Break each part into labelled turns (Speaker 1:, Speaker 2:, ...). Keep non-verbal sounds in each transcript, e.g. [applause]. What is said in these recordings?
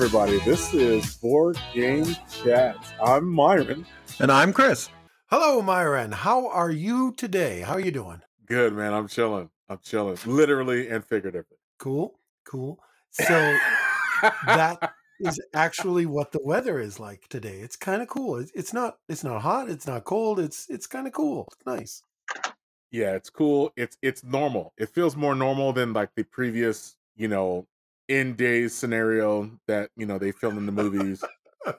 Speaker 1: Hello, everybody. This is Board Game Chats. I'm Myron.
Speaker 2: And I'm Chris.
Speaker 3: Hello, Myron. How are you today? How are you doing?
Speaker 1: Good, man. I'm chilling. I'm chilling, literally and figuratively.
Speaker 3: Cool, cool. So [laughs] that is actually what the weather is like today. It's kind of cool. It's, it's not. It's not hot. It's not cold. It's it's kind of cool. It's nice.
Speaker 1: Yeah, it's cool. It's it's normal. It feels more normal than like the previous, you know, in days scenario that you know they filmed in the movies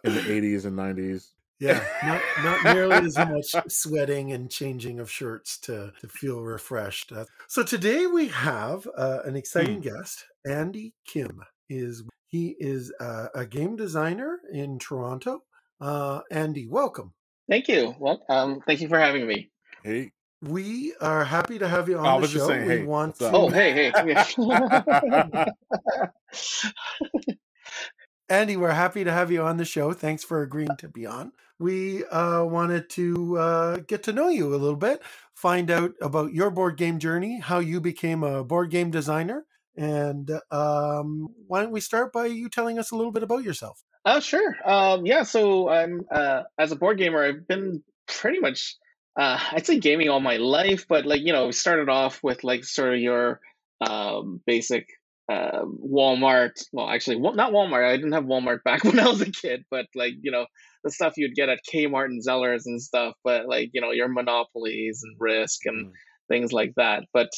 Speaker 1: in the [laughs] 80s and 90s.
Speaker 3: Yeah, not not nearly as much sweating and changing of shirts to to feel refreshed. Uh, so today we have uh, an exciting
Speaker 1: Hmm.
Speaker 3: guest. Andy Kim is he is uh, a game designer in Toronto. Uh, Andy, welcome.
Speaker 4: Thank you. Well, um, thank you for having me.
Speaker 1: Hey,
Speaker 3: We are happy to have you on
Speaker 1: I
Speaker 3: the
Speaker 1: was
Speaker 3: show.
Speaker 1: just saying,
Speaker 3: we
Speaker 1: hey,
Speaker 3: want to.
Speaker 4: Oh, hey, hey. [laughs]
Speaker 3: Andy, we're happy to have you on the show. Thanks for agreeing to be on. We uh, wanted to uh, get to know you a little bit, find out about your board game journey, how you became a board game designer, and um, why don't we start by you telling us a little bit about yourself?
Speaker 4: Oh, sure. Um, yeah. So I'm uh, as a board gamer, I've been pretty much, uh, I'd say gaming all my life, but like you know, we started off with like sort of your um, basic uh, Walmart. Well, actually, not Walmart. I didn't have Walmart [laughs] back when I was a kid, but like you know, the stuff you'd get at Kmart and Zellers and stuff. But like you know, your monopolies and Risk and
Speaker 1: Mm.
Speaker 4: things like that. But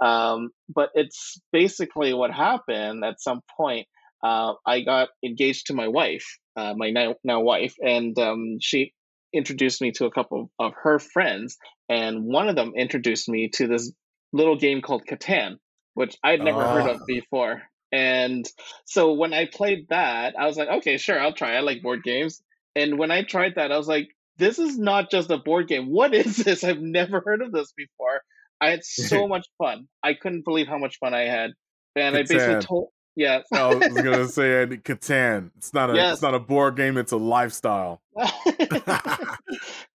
Speaker 4: um, but it's basically what happened at some point. Uh, I got engaged to my wife, uh, my now, now wife, and um, she introduced me to a couple of her friends, and one of them introduced me to this little game called Catan, which I'd never heard of
Speaker 3: Ah.
Speaker 4: before. And so when I played that, I was like, okay, sure, I'll try. I like board games. And when I tried that, I was like, this is not just a board game. What is [laughs] this? I've never heard of this before. I had so [laughs] much fun. I couldn't believe how much fun I had. And I basically told, yeah.
Speaker 1: I was gonna say Catan. It's not a
Speaker 4: Yes.
Speaker 1: it's not a board game. It's a lifestyle. [laughs]
Speaker 4: but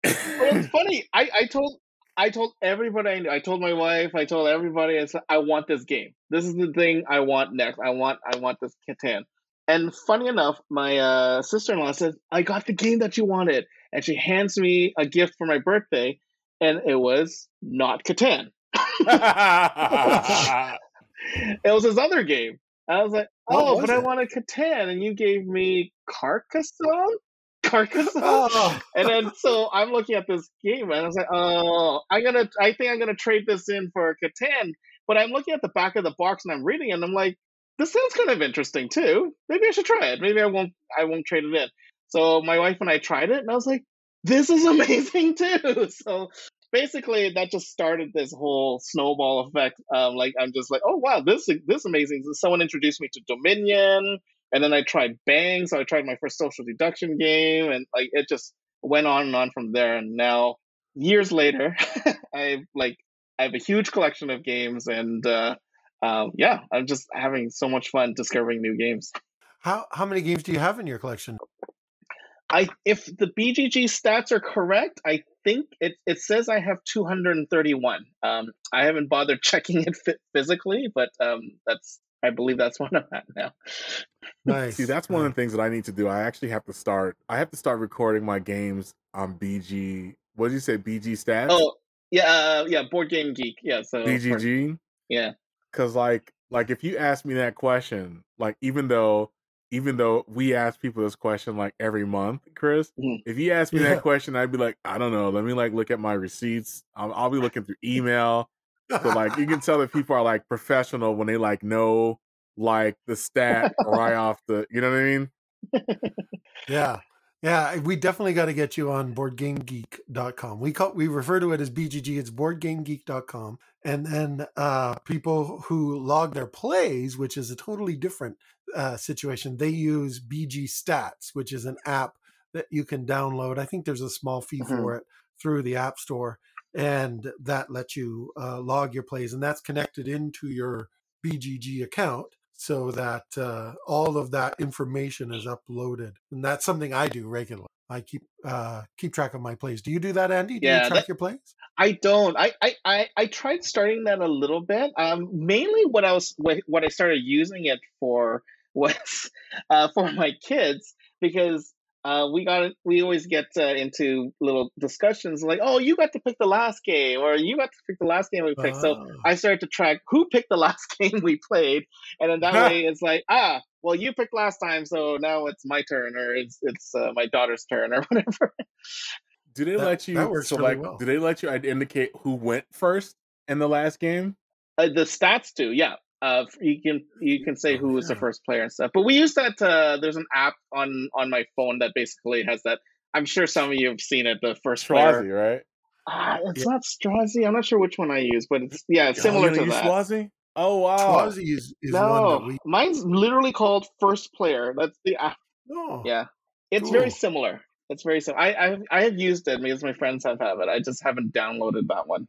Speaker 4: it's funny. I, I told I told everybody I knew. I told my wife. I told everybody. I said, I want this game. This is the thing I want next. I want I want this Catan. And funny enough, my uh, sister-in-law says, "I got the game that you wanted," and she hands me a gift for my birthday, and it was not Catan. [laughs] [laughs] it was his other game. I was like, "Oh,
Speaker 3: was
Speaker 4: but I
Speaker 3: it?
Speaker 4: wanted Catan, and you gave me Carcassonne." Carcassonne.
Speaker 3: Oh, [laughs]
Speaker 4: And then so I'm looking at this game and I was like, oh, I'm gonna I think I'm gonna trade this in for Catan. But I'm looking at the back of the box and I'm reading it and I'm like, this sounds kind of interesting too. Maybe I should try it. Maybe I won't I won't trade it in. So my wife and I tried it and I was like, this is [laughs] amazing too. So basically that just started this whole snowball effect. Um, like I'm just like, oh wow, this this amazing. Someone introduced me to Dominion, and then I tried Bang. So I tried my first social deduction game, and like it just went on and on from there. And now years later, [laughs] I like I have a huge collection of games, and uh, um, yeah, I'm just having so much fun discovering new games.
Speaker 3: how how many games do you have in your collection?
Speaker 4: I if the BGG stats are correct, I think it it says I have 231. Um, I haven't bothered [laughs] checking it fi- physically, but um, that's I believe that's what I'm at now.
Speaker 3: Nice.
Speaker 1: See, that's one of the things that I need to do. I actually have to start. I have to start recording my games on BG. What did you say? BG stats.
Speaker 4: Oh yeah, uh, yeah, Board Game Geek. Yeah, so
Speaker 1: BGG.
Speaker 4: Yeah,
Speaker 1: Because like like if you ask me that question, like even though even though we ask people this question like every month, Chris,
Speaker 4: Mhm.
Speaker 1: if you ask me
Speaker 3: Yeah.
Speaker 1: that question, I'd be like, I don't know. Let me like look at my receipts. I'll, I'll be looking through email. So like you can [laughs] tell that people are like professional when they like know like the stat right off the. You know what I mean? [laughs]
Speaker 3: Yeah. Yeah, we definitely got to get you on boardgamegeek.com. We call we refer to it as BGG. It's boardgamegeek.com. And then uh, people who log their plays, which is a totally different uh, situation, they use BG Stats, which is an app that you can download. I think there's a small fee for it through the App Store, and that lets you uh, log your plays, and that's connected into your BGG account so that uh, all of that information is uploaded. And that's something I do regularly. I keep uh, keep track of my plays. Do you do that, Andy? Do
Speaker 4: Yeah,
Speaker 3: you track
Speaker 4: that-
Speaker 3: your plays?
Speaker 4: I don't. I, I, I, I tried starting that a little bit. Um, mainly what I was what what I started using it for was [laughs] uh, for my kids because uh, we got we always get uh, into little discussions like, oh, you got to pick the last game, or you got to pick the last game we picked. So. I started to track who picked the [laughs] last game we played, and then that way [laughs] it's like, ah, well, you picked last time, so now it's my turn, or it's it's uh, my daughter's turn, [laughs] or whatever.
Speaker 1: Do they
Speaker 3: That-
Speaker 1: let you?
Speaker 3: that works
Speaker 1: so
Speaker 3: really
Speaker 1: like,
Speaker 3: well.
Speaker 1: do they let you indicate who went first in the last game?
Speaker 4: Uh, the stats do, yeah. Uh, you can you can say who was the first player and stuff. But we use that. Uh, there's an app on on my phone that basically has that. I'm sure some of you have seen it. The first player.
Speaker 1: Right?
Speaker 4: Ah, it's not Strazi. I'm not sure which one I use, but it's yeah, it's
Speaker 1: Oh,
Speaker 4: similar
Speaker 1: you
Speaker 4: to
Speaker 1: use
Speaker 4: that.
Speaker 1: Chwazi? Oh wow!
Speaker 3: Chwazi is, is one
Speaker 4: no,
Speaker 3: that we.
Speaker 4: mine's literally called first player. That's the app.
Speaker 3: Oh,
Speaker 4: Yeah, it's very similar. It's very similar. I I I have used it because my friends have have it. I just haven't downloaded that one.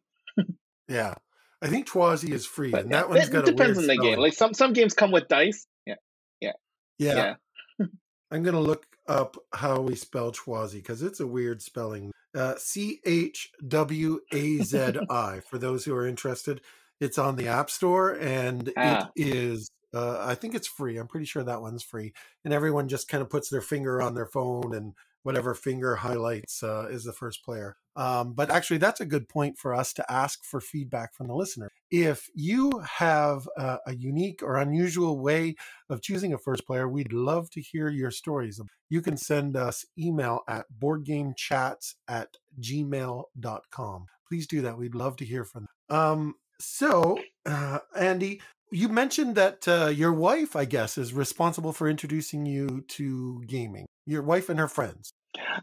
Speaker 3: yeah. I think Chwazi is free,
Speaker 4: But
Speaker 3: and
Speaker 4: yeah,
Speaker 3: that one's got
Speaker 4: it depends on the game. Like some some games come with dice. Yeah,
Speaker 3: yeah.
Speaker 4: yeah. [laughs]
Speaker 3: I'm gonna look up how we spell Chwazi because it's a weird spelling. Uh, C H W A Z I. [laughs] For those who are interested, it's on the App Store and
Speaker 4: Ah.
Speaker 3: it is. Uh, I think it's free. I'm pretty sure that one's free, and everyone just kind of puts their finger on their phone and whatever finger highlights uh, is the first player. Um, but actually, that's a good point for us to ask for feedback from the listener. If you have uh, a unique or unusual way of choosing a first player, we'd love to hear your stories. You can send us email at boardgamechats at gmail.com. Please do that. We'd love to hear from them. Um, so, uh, Andy, you mentioned that uh, your wife, I guess, is responsible for introducing you to gaming. Your wife and her friends.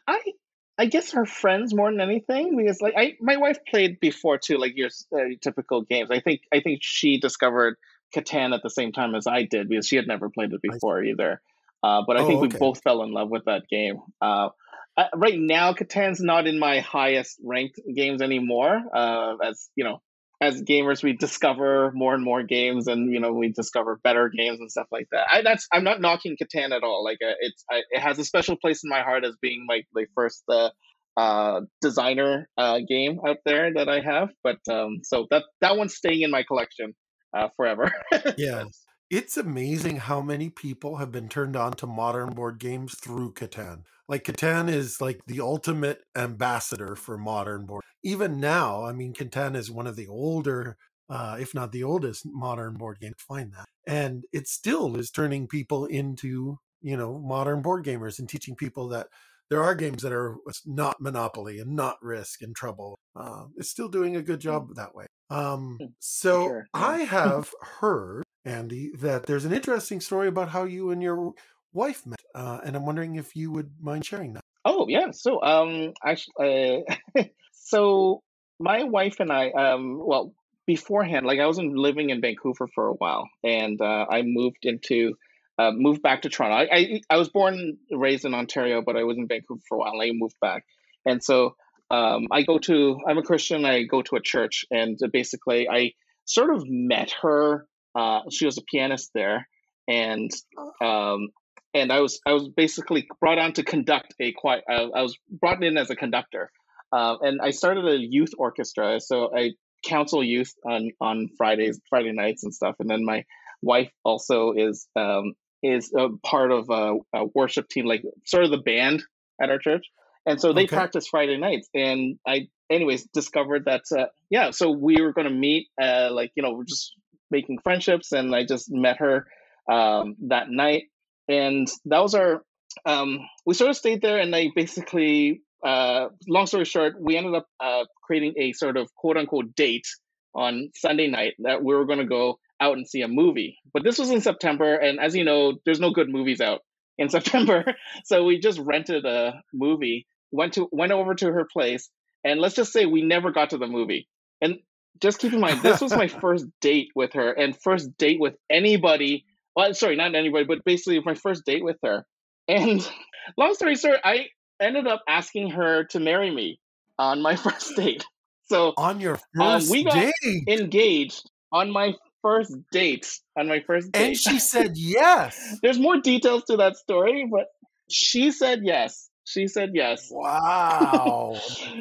Speaker 4: I I guess her friends more than anything because like I my wife played before too like your uh, typical games. I think I think she discovered Catan at the same time as I did because she had never played it before either. Uh, but I
Speaker 3: Oh,
Speaker 4: think
Speaker 3: okay.
Speaker 4: we both fell in love with that game. Uh, uh, right now, Catan's not in my highest ranked games anymore. Uh, as you know, as gamers, we discover more and more games, and you know, we discover better games and stuff like that. I, that's I'm not knocking Catan at all. Like, uh, it's I, it has a special place in my heart as being like the first uh, uh, designer uh, game out there that I have. But um, so that that one's staying in my collection uh, forever. [laughs]
Speaker 3: Yeah. It's amazing how many people have been turned on to modern board games through Catan. Like Catan is like the ultimate ambassador for modern board. Even now, I mean, Catan is one of the older, uh, if not the oldest, modern board game. Find that, and it still is turning people into you know modern board gamers and teaching people that there are games that are not Monopoly and not Risk and Trouble. Uh, it's still doing a good job that way. Um, so
Speaker 4: Sure.
Speaker 3: I [laughs] have heard, Andy, that there's an interesting story about how you and your wife met, uh, and I'm wondering if you would mind sharing that.
Speaker 4: Oh yeah. So um, actually, uh, [laughs] so my wife and I, um, well, beforehand, like I was in, living in Vancouver for a while, and uh, I moved into, uh, moved back to Toronto. I, I I was born raised in Ontario, but I was in Vancouver for a while, and I moved back, and so um, I go to, I'm a Christian. I go to a church, and basically, I sort of met her. Uh, she was a pianist there, and um, and I was I was basically brought on to conduct a choir. I, I was brought in as a conductor, uh, and I started a youth orchestra. So I counsel youth on on Fridays, Friday nights, and stuff. And then my wife also is um, is a part of a, a worship team, like sort of the band at our church. And so they
Speaker 3: Okay.
Speaker 4: practice Friday nights. And I, anyways, discovered that uh, yeah. So we were going to meet, uh, like you know, we're just making friendships, and I just met her um, that night. And that was our um, we sort of stayed there and i basically uh, long story short we ended up uh, creating a sort of quote unquote date on sunday night that we were going to go out and see a movie. But this was in september and as you know there's no good movies out [laughs] in september. So we just rented a movie went to went over to her place and let's just say we never got to the movie. And just keep in mind this was my [laughs] first date with her and first date with anybody well, sorry, not anybody, but basically my first date with her. And [laughs] long story short, I ended up asking her to marry me on my [laughs] first date. So
Speaker 3: On your
Speaker 4: Um,
Speaker 3: first
Speaker 4: we got
Speaker 3: date,
Speaker 4: engaged on my first date. On my first date.
Speaker 3: and she said yes.
Speaker 4: There's more details to that story, but she said yes. She said yes.
Speaker 3: Wow,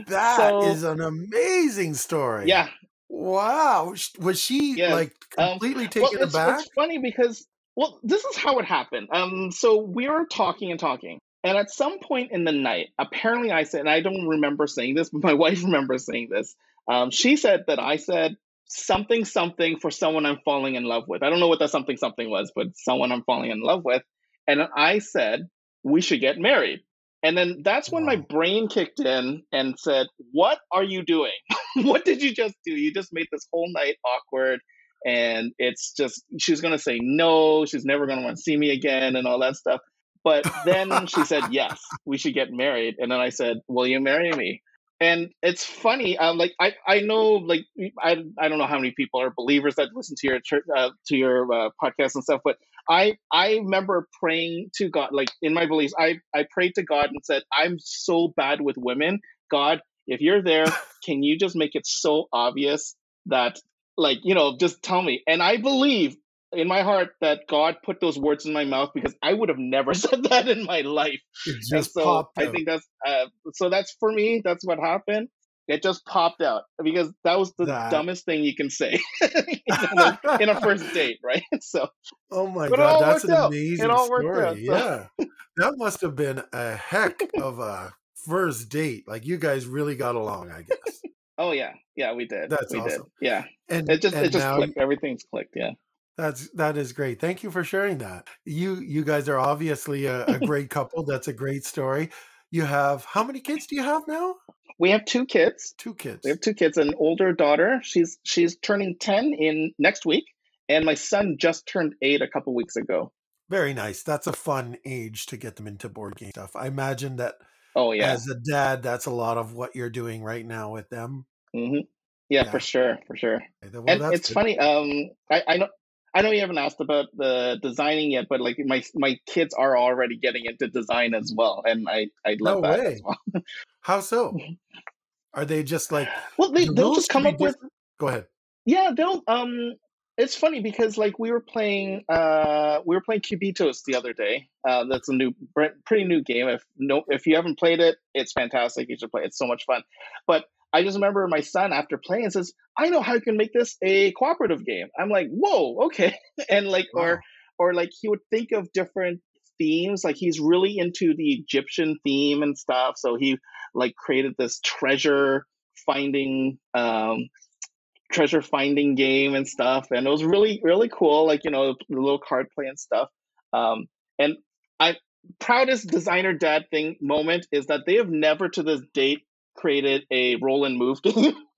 Speaker 3: that is
Speaker 4: So,
Speaker 3: an amazing story.
Speaker 4: yeah.
Speaker 3: Wow, was she
Speaker 4: Yes.
Speaker 3: like
Speaker 4: Um,
Speaker 3: completely
Speaker 4: well,
Speaker 3: taken
Speaker 4: it's,
Speaker 3: aback?
Speaker 4: it's funny because well, this is how it happened. Um, so we were talking and talking, and at some point in the night, apparently I said, and I don't remember saying this, [laughs] but my wife remembers saying this. Um, she said that I said something something for someone I'm falling in love with. I don't know what that something something was, but someone I'm falling in love with. And I said we should get married. And then that's when my brain kicked in and said, "What are you doing? [laughs] what did you just do? You just made this whole night awkward." And it's just she's gonna say no. She's never gonna want to see me again, and all that stuff. But then she said, [laughs] "Yes, we should get married." And then I said, "Will you marry me?" and it's funny um like i i know like i i don't know how many people are believers that listen to your church uh, to your uh, podcast and stuff but i i remember praying to god like in my beliefs i i prayed to god and said i'm so bad with women god if you're there [laughs] can you just make it so obvious that like you know just tell me and i believe in my heart that God put those words in my mouth because I would have never [laughs] said that in my life.
Speaker 3: It just so popped
Speaker 4: I think that's uh, so that's for me. That's what happened. It just popped out because that was the that. dumbest thing you can say [laughs] [laughs] in, a, first date, right? [laughs] So,
Speaker 3: oh my god, that's an out. amazing story. Out, so. Yeah, that must have been a heck of a first date. Like you guys really got along, I guess.
Speaker 4: Oh yeah, yeah, we did.
Speaker 3: That's
Speaker 4: we
Speaker 3: awesome.
Speaker 4: Did. Yeah, and it just and it just clicked. Everything's clicked. Yeah.
Speaker 3: That's that is great. Thank you for sharing that. You you guys are obviously a, a great couple. That's a great story. You have how many kids do you have now?
Speaker 4: We have two kids.
Speaker 3: Two kids.
Speaker 4: We have two kids. An older daughter. She's she's turning ten in next week, and my son just turned eight a couple weeks ago.
Speaker 3: Very nice. That's a fun age to get them into board game stuff. I imagine that.
Speaker 4: Oh yeah.
Speaker 3: As a dad, that's a lot of what you're doing right now with them.
Speaker 4: Mm-hmm. Yeah, yeah, for sure, for sure. Well, and it's good. funny. Um, I, I know I know you haven't asked about the designing yet, but like my my kids are already getting into design as well, and I I love no that way. as well. [laughs]
Speaker 3: How so? Are they just like
Speaker 4: well? They, they'll just come up with.
Speaker 3: Go ahead.
Speaker 4: Yeah, they'll. Um, it's funny because like we were playing, uh, we were playing Cubitos the other day. Uh, that's a new, pretty new game. If no, if you haven't played it, it's fantastic. You should play. it. It's so much fun. But I just remember my son after playing says, "I know how you can make this a cooperative game." I'm like, "Whoa, okay!" [laughs] and like, wow. or or like he would think of different themes. Like he's really into the Egyptian theme and stuff. So he like created this treasure finding um, treasure finding game and stuff, and it was really really cool. Like you know, the little card play and stuff. Um, and I proudest designer dad thing moment is that they have never to this date created a roll and move game. [laughs]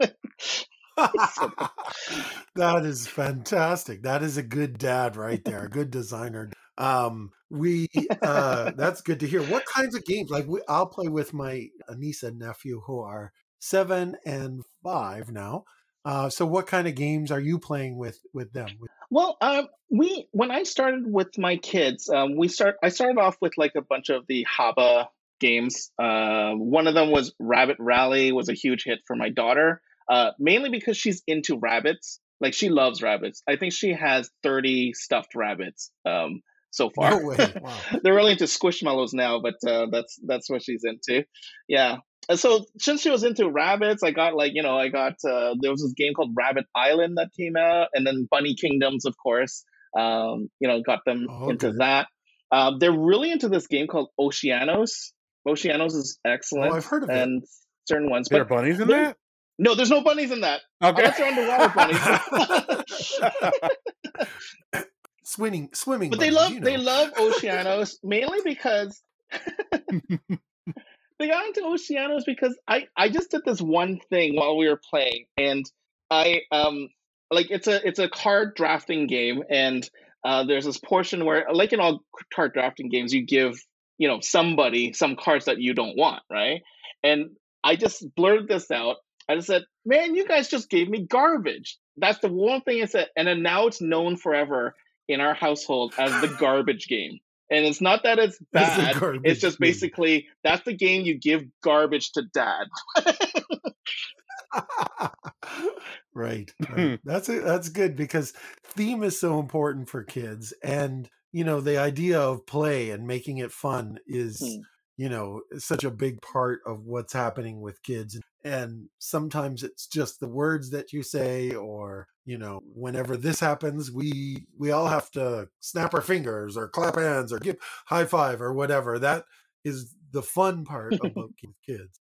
Speaker 3: that is fantastic. That is a good dad right there, a good designer. Um, we uh, [laughs] that's good to hear. What kinds of games? Like we, I'll play with my niece and nephew who are seven and five now. Uh, so what kind of games are you playing with with them?
Speaker 4: Well, um, we when I started with my kids, um, we start. I started off with like a bunch of the Haba games. Uh, one of them was Rabbit Rally, was a huge hit for my daughter, uh, mainly because she's into rabbits. Like she loves rabbits. I think she has thirty stuffed rabbits um, so far.
Speaker 3: No [laughs] wow.
Speaker 4: They're really into squishmallows now, but uh, that's that's what she's into. Yeah. And so since she was into rabbits, I got like you know I got uh, there was this game called Rabbit Island that came out, and then Bunny Kingdoms, of course. Um, you know, got them oh, okay. into that. Uh, they're really into this game called Oceanos, Oceanos is excellent.
Speaker 3: Oh, I've heard of it.
Speaker 4: and
Speaker 3: it.
Speaker 4: certain ones.
Speaker 1: There but are bunnies in that?
Speaker 4: No, there's no bunnies in that. Okay. Unless they're underwater
Speaker 3: bunnies. [laughs] swimming, swimming.
Speaker 4: But
Speaker 3: bunnies,
Speaker 4: they love
Speaker 3: you know.
Speaker 4: they love [laughs] Oceanos mainly because [laughs] they got into Oceanos because I I just did this one thing while we were playing and I um like it's a it's a card drafting game and uh, there's this portion where like in all card drafting games you give you know somebody some cards that you don't want right? And i just blurted this out. I just said man you guys just gave me garbage. That's the one thing i said and then now it's known forever in our household as the [laughs] garbage game. And it's not that it's bad it's, just game. basically that's the game you give garbage to dad. [laughs]
Speaker 3: Right, right. [laughs] that's a, that's good because theme is so important for kids and you know the idea of play and making it fun is hmm. you know such a big part of what's happening with kids and sometimes it's just the words that you say or you know whenever this happens we we all have to snap our fingers or clap hands or give high five or whatever. That is the fun part about [laughs] kids.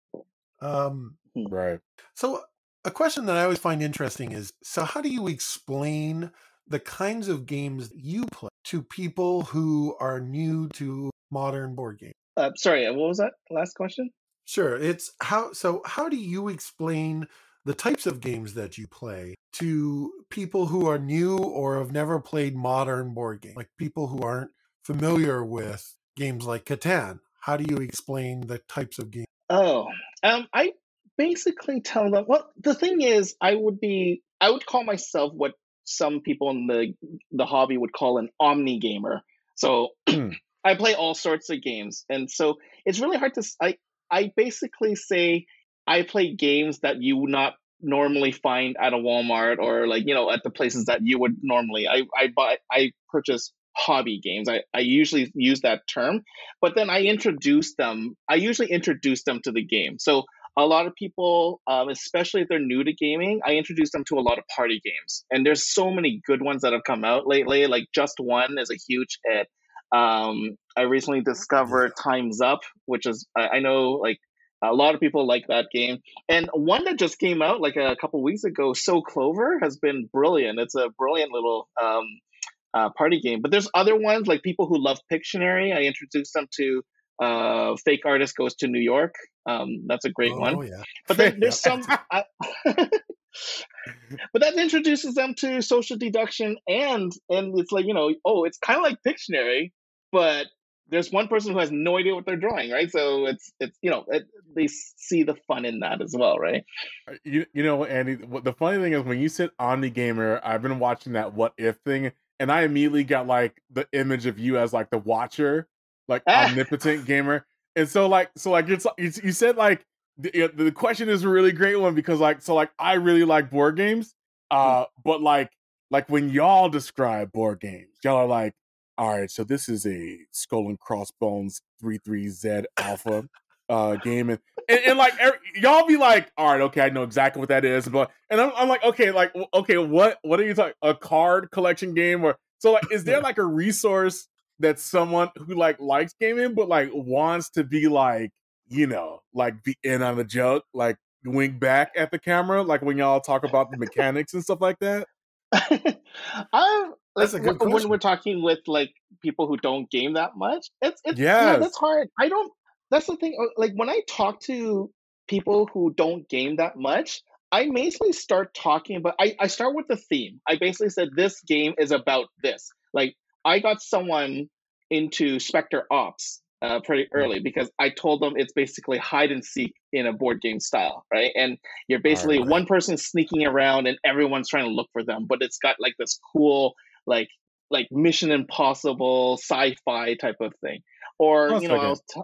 Speaker 3: Um
Speaker 1: right.
Speaker 3: so a question that i always find interesting is so how do you explain the kinds of games you play to people who are new to modern board games
Speaker 4: uh, sorry, uh, what was that last question?
Speaker 3: Sure. It's how so how do you explain the types of games that you play to people who are new or have never played modern board games, like people who aren't familiar with games like Catan? How do you explain the types of games?
Speaker 4: Oh, um, I basically tell them. Well, the thing is, I would be, I would call myself what some people in the the hobby would call an omni gamer. So. [clears throat] I play all sorts of games, and so it's really hard to. I I basically say I play games that you would not normally find at a Walmart or like you know at the places that you would normally. I I buy I purchase hobby games. I, I usually use that term, but then I introduce them. I usually introduce them to the game. So a lot of people, um, especially if they're new to gaming, I introduce them to a lot of party games. And there's so many good ones that have come out lately. Like Just One is a huge hit. Um, I recently discovered Time's Up, which is I, I, know like a lot of people like that game, and one that just came out like a couple weeks ago, So Clover, has been brilliant. It's a brilliant little um, uh, party game. But there's other ones like people who love Pictionary. I introduced them to uh, Fake Artist Goes to New York. Um, that's a great
Speaker 3: oh,
Speaker 4: one.
Speaker 3: Yeah.
Speaker 4: But then there's [laughs] some. I, [laughs] but that introduces them to social deduction and and it's like you know oh it's kind of like Pictionary but there's one person who has no idea what they're drawing, right? So it's it's you know it, they see the fun in that as well, right?
Speaker 1: Uh, you you know, Andy. The funny thing is when you said Omni Gamer, I've been watching that What If thing, and I immediately got like the image of you as like the Watcher, like omnipotent gamer, and so like so like it's you said like the, the question is a really great one because like so like I really like board games, uh, but like like when y'all describe board games, y'all are like all right, so this is a Skull and Crossbones three three Z Alpha uh game, and, and, and like er, y'all be like, all right, okay, I know exactly what that is, but and I'm, I'm like, okay, like okay, what what are you talking? A card collection game, or so like, is there [laughs] like a resource that someone who like likes gaming but like wants to be like, you know, like be in on the joke, like wink back at the camera, like when y'all talk about the mechanics and stuff like that? [laughs]
Speaker 4: um, that's a good question. when we're talking with like people who don't game that much it's it's yeah that's hard i don't that's the thing uh, like when i talk to people who don't game that much i basically start talking but i, I start with the theme i basically said this game is about this like i got someone into specter ops uh, pretty early because I told them it's basically hide and seek in a board game style, right? And you're basically right. one person sneaking around and everyone's trying to look for them, but it's got like this cool like like Mission Impossible sci-fi type of thing. Or you know, t-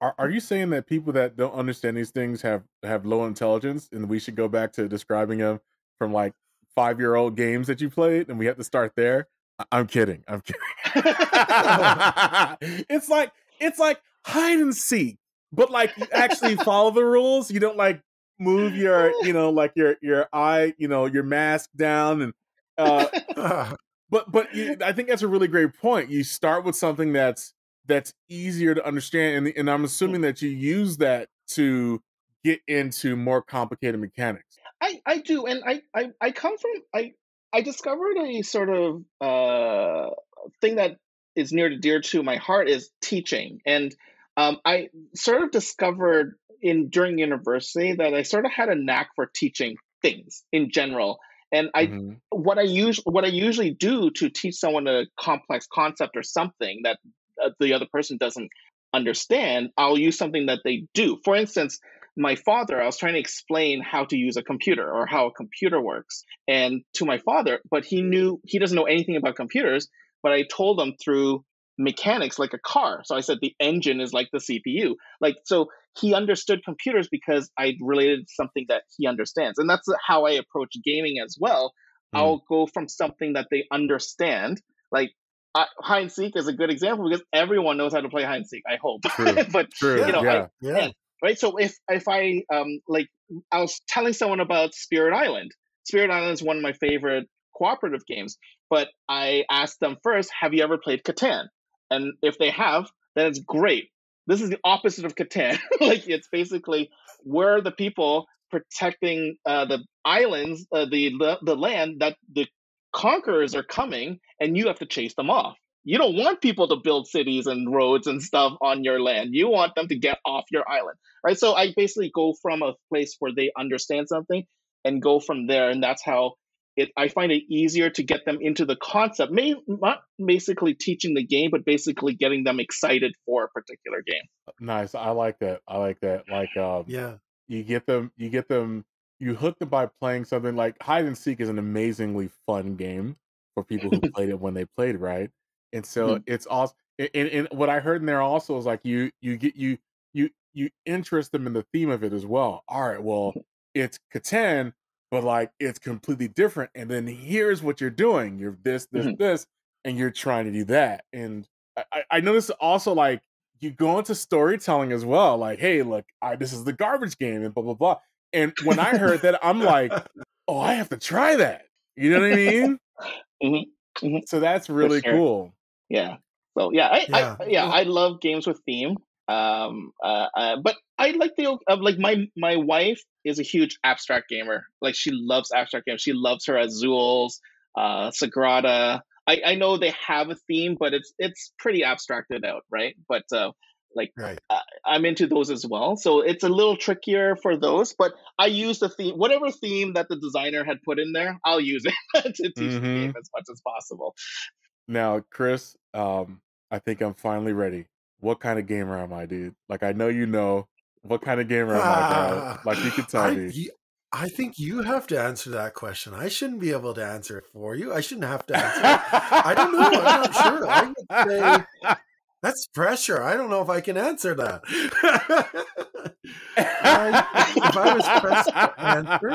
Speaker 1: are, are you saying that people that don't understand these things have have low intelligence, and we should go back to describing them from like five year old games that you played, and we have to start there? I'm kidding. I'm kidding. [laughs] [laughs] it's like it's like hide and seek, but like you actually follow the rules. You don't like move your you know like your your eye you know your mask down and uh [laughs] but but you, I think that's a really great point. You start with something that's that's easier to understand, and and I'm assuming that you use that to get into more complicated mechanics.
Speaker 4: I I do, and I I, I come from I I discovered a sort of uh thing that is near to dear to my heart is teaching, and um, I sort of discovered in during university that I sort of had a knack for teaching things in general and I mm-hmm. what I use what I usually do to teach someone a complex concept or something that uh, the other person doesn't understand, I'll use something that they do. For instance, my father, I was trying to explain how to use a computer or how a computer works, and to my father, but he knew he doesn't know anything about computers. But I told him through mechanics like a car. So I said the engine is like the CPU. Like so he understood computers because I related something that he understands. And that's how I approach gaming as well. Mm. I'll go from something that they understand. Like uh, hide and seek is a good example because everyone knows how to play hide and seek. I hope, [laughs] but
Speaker 1: True.
Speaker 4: you know,
Speaker 1: Yeah.
Speaker 4: I,
Speaker 3: Yeah.
Speaker 4: Right. So if if I um like I was telling someone about Spirit Island. Spirit Island is one of my favorite cooperative games, but I asked them first, "Have you ever played Catan?" And if they have, then it's great. This is the opposite of Catan. [laughs] like it's basically we're the people protecting uh, the islands, uh, the, the the land that the conquerors are coming, and you have to chase them off. You don't want people to build cities and roads and stuff on your land. You want them to get off your island, right? So I basically go from a place where they understand something and go from there, and that's how it. I find it easier to get them into the concept, may, not basically teaching the game, but basically getting them excited for a particular game.
Speaker 1: Nice. I like that. I like that. Like um
Speaker 3: Yeah.
Speaker 1: you get them you get them you hook them by playing something like hide and seek is an amazingly fun game for people who [laughs] played it when they played right and so it's also and, and what i heard in there also is like you you get you you you interest them in the theme of it as well all right well it's Catan, but like it's completely different and then here's what you're doing you're this this
Speaker 4: Mhm.
Speaker 1: this and you're trying to do that and I- I, noticed also like you go into storytelling as well. Like, hey, look, I, this is the garbage game and blah blah blah. And when I heard that, I'm like, oh, I have to try that. You know what I mean? [laughs]
Speaker 4: Mhm, mhm.
Speaker 1: So that's really
Speaker 4: sure.
Speaker 1: cool.
Speaker 4: Yeah. So yeah, I,
Speaker 3: Yeah.
Speaker 4: I yeah I love games with theme. Um. Uh. uh but I like the uh, like my my wife is a huge abstract gamer. Like she loves abstract games. She loves her Azules, uh, Sagrada. I I know they have a theme, but it's it's pretty abstracted out, right? But uh, like
Speaker 3: Right.
Speaker 4: I'm into those as well. So it's a little trickier for those, but I use the theme, whatever theme that the designer had put in there, I'll use it [laughs] to teach the
Speaker 1: Mhm.
Speaker 4: game as much as possible.
Speaker 1: Now, Chris, um, I think I'm finally ready. What kind of gamer am I, dude? Like, I know you know. What kind of gamer am I, bro? [laughs] Like, you could tell
Speaker 3: I,
Speaker 1: me.
Speaker 3: I think you have to answer that question. I shouldn't be able to answer it for you. I shouldn't have to answer it. I don't know. I'm not sure. I would say [laughs] that's pressure. I don't know if I can answer that. [laughs] I- if I was pressed to answer,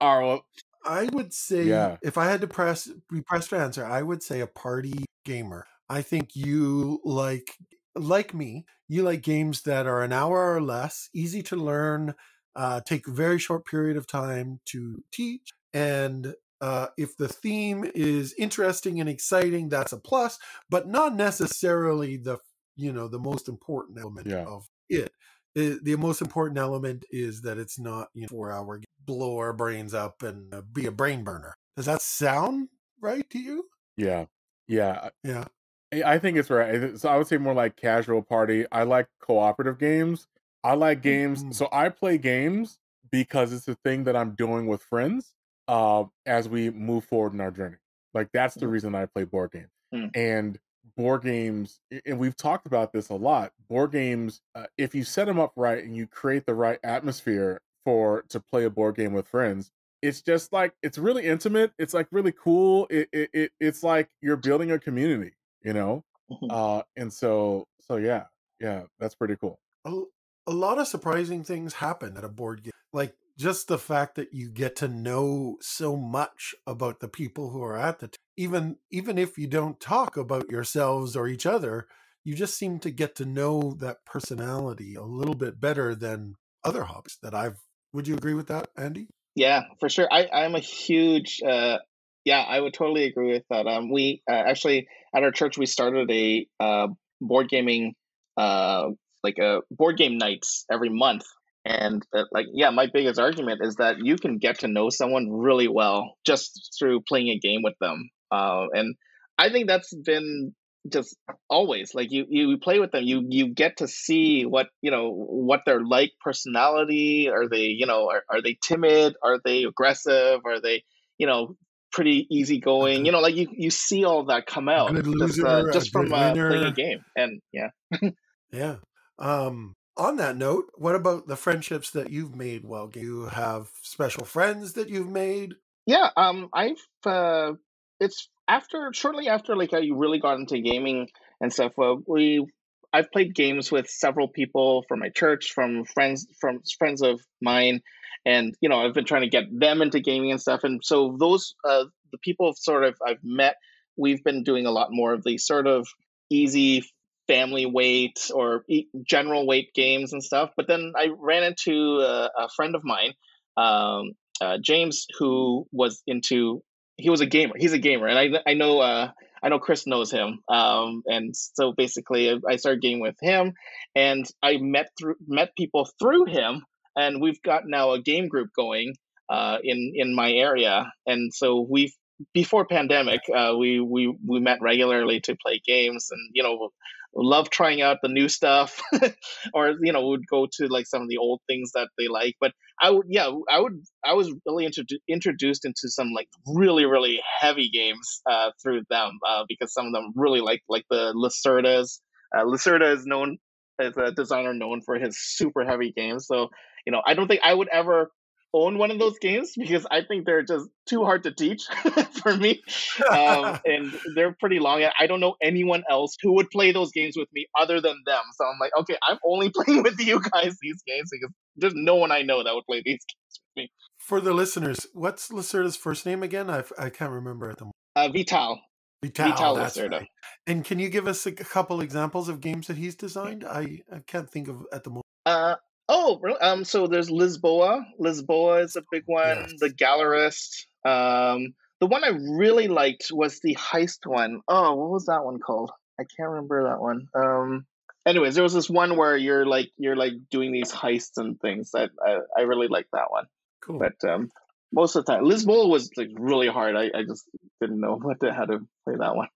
Speaker 1: All right, well,
Speaker 3: I would say
Speaker 1: Yeah.
Speaker 3: if I had to press be pressed to answer, I would say a party gamer. I think you like like me, you like games that are an hour or less, easy to learn, uh, take a very short period of time to teach, and uh, if the theme is interesting and exciting, that's a plus, but not necessarily the you know the most important element
Speaker 1: Yeah.
Speaker 3: of it. The most important element is that it's not you know four hour blow our brains up and uh, be a brain burner. Does that sound right to you?
Speaker 1: yeah, yeah.
Speaker 3: Yeah.
Speaker 1: I I think it's right. So I would say more like casual party. I like cooperative games. I like games.
Speaker 3: Mhm.
Speaker 1: So I play games because it's a thing that I'm doing with friends uh, as we move forward in our journey. Like that's the
Speaker 3: Mhm.
Speaker 1: reason I play board games.
Speaker 4: Mm.
Speaker 1: And board games, and we've talked about this a lot. Board games, uh, if you set them up right and you create the right atmosphere for to play a board game with friends, it's just like it's really intimate. It's like really cool. It, it, it it's like you're building a community, you know.
Speaker 4: Mhm.
Speaker 1: Uh, and so so yeah, yeah, that's pretty cool.
Speaker 3: a, a lot of surprising things happen at a board game. Like just the fact that you get to know so much about the people who are at the t- even even if you don't talk about yourselves or each other, you just seem to get to know that personality a little bit better than other hobbies that I've. Would you agree with that, Andy?
Speaker 4: Yeah, for sure. I, I'm a huge, uh, yeah, I would totally agree with that. Um, we uh, actually at our church we started a uh, board gaming, uh, like a board game nights every month, and uh, like yeah, my biggest argument is that you can get to know someone really well just through playing a game with them, uh, and I think that's been just always like you you play with them you you get to see what you know what they're like personality. Are they you know are, are they timid? Are they aggressive? Are they you know pretty easygoing? You know like you you see all that come out just, uh, just from uh, playing a game and yeah. [laughs]
Speaker 3: Yeah. Um, on that note, what about the friendships that you've made while ga- you have special friends that you've made?
Speaker 4: Yeah, um, I've uh, it's after shortly after like I really got into gaming and stuff. Uh, we I've played games with several people from my church, from friends from friends of mine, and you know I've been trying to get them into gaming and stuff. And so those uh, the people sort of I've met we've been doing a lot more of the sort of easy family weight or general weight games and stuff. But then I ran into a, a friend of mine, um, uh, James, who was into he was a gamer. He's a gamer, and I I know uh, I know Chris knows him. Um, and so basically, I started gaming with him, and I met through met people through him, and we've got now a game group going uh, in in my area, and so we've before pandemic, uh, we we we met regularly to play games, and you know love trying out the new stuff [laughs] or you know would go to like some of the old things that they like but i would yeah i would i was really introdu- introduced into some like really really heavy games uh, through them uh, because some of them really like like the lacerdas. Uh, lacerda is known as a designer known for his super heavy games so you know i don't think i would ever own one of those games because I think they're just too hard to teach [laughs] for me. Um, [laughs] and they're pretty long. I don't know anyone else who would play those games with me other than them. So I'm like, okay, I'm only [laughs] playing with you guys these games because there's no one I know that would play these games with me.
Speaker 3: For the listeners, what's Lacerda's first name again? I, I can't remember at the moment.
Speaker 4: Uh, Vital.
Speaker 3: Vital, Vital Lacerda. Right. And can you give us a couple examples of games that he's designed? I, I can't think of at the moment.
Speaker 4: Uh, Oh, really? Um, so there's Lisboa. Lisboa is a big one. Yes. The Gallerist. Um, the one I really liked was the heist one. Oh, what was that one called? I can't remember that one. Um, anyways, there was this one where you're like you're like doing these heists and things. That I, I really liked that one.
Speaker 3: Cool.
Speaker 4: But um, most of the time, Lisboa was like really hard. I, I just didn't know [laughs] what to, how to play that one.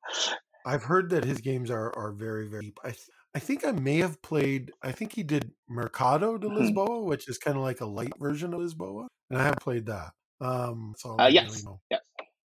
Speaker 3: I've heard that his games are are very very. I I think I may have played. I think he did Mercado de mm-hmm. Lisboa, mm-hmm. which is kind of like a light version of Lisboa, and I have played that. Um, so
Speaker 4: uh, yes, really yes,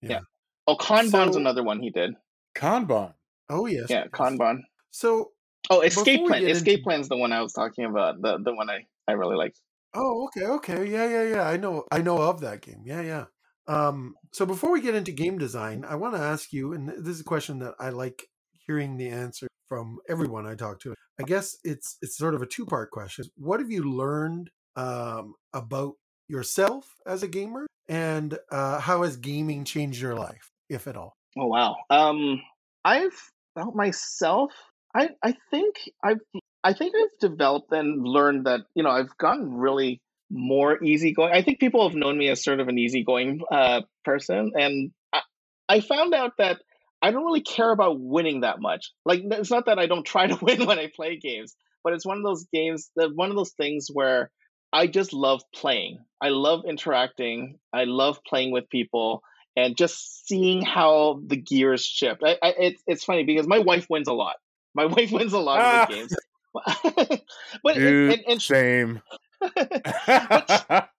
Speaker 4: yeah. yeah. Oh, Kanban's so, another one he did.
Speaker 1: Kanban.
Speaker 3: Oh yes.
Speaker 4: Yeah, Kanban.
Speaker 3: So.
Speaker 4: Oh, Escape Plan. Escape into... Plan's the one I was talking about. The the one I I really like.
Speaker 3: Oh, okay, okay, yeah, yeah, yeah. I know, I know of that game. Yeah, yeah. Um, so before we get into game design, I want to ask you, and this is a question that I like hearing the answer from everyone I talk to. I guess it's it's sort of a two part question. What have you learned um, about yourself as a gamer, and uh, how has gaming changed your life, if at all?
Speaker 4: Oh wow, um, I've about myself. I I think I've I think I've developed and learned that you know I've gotten really more easygoing. I think people have known me as sort of an easygoing uh, person, and I, I found out that I don't really care about winning that much. Like it's not that I don't try to [laughs] win when I play games, but it's one of those games that one of those things where I just love playing. I love interacting. I love playing with people and just seeing how the gears shift. I, I, it's it's funny because my wife wins a lot. My [laughs] wife wins a lot ah. of the games. [laughs]
Speaker 1: but Dude, and, and, same.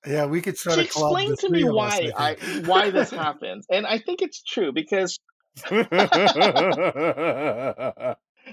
Speaker 3: yeah, we could start.
Speaker 4: She explained to me why I why this happens, and I think it's true because